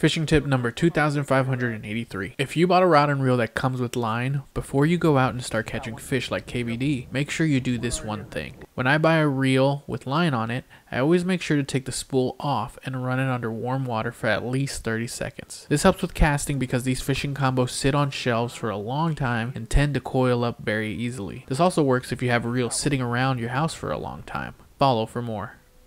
Fishing tip number 2583. If you bought a rod and reel that comes with line, before you go out and start catching fish like KVD, make sure you do this one thing. When I buy a reel with line on it, I always make sure to take the spool off and run it under warm water for at least 30 seconds. This helps with casting because these fishing combos sit on shelves for a long time and tend to coil up very easily. This also works if you have a reel sitting around your house for a long time. Follow for more.